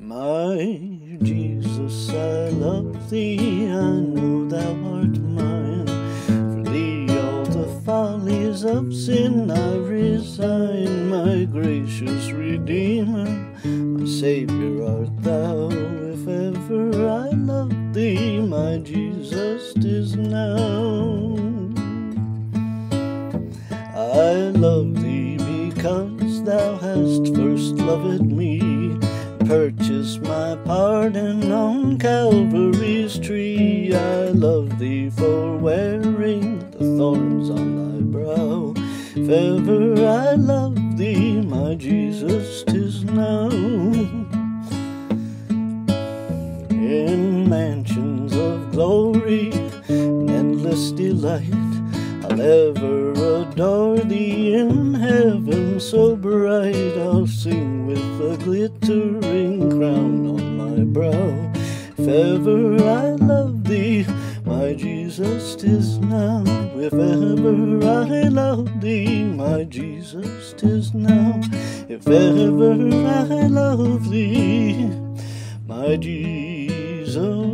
My Jesus, I love thee, I know thou art mine. For thee all the follies of sin I resign, my gracious Redeemer, my Savior art thou. If ever I love thee, my Jesus, tis now. I love thee because thou hast first loved me purchase my pardon on Calvary's tree. I love thee for wearing the thorns on thy brow. If ever I love thee, my Jesus, tis now. In mansions of glory and endless delight, I'll ever adore thee in heaven so bright. I'll sing with a glittering crown on my brow. If ever I love thee, my Jesus, tis now. If ever I love thee, my Jesus, tis now. If ever I love thee, my Jesus.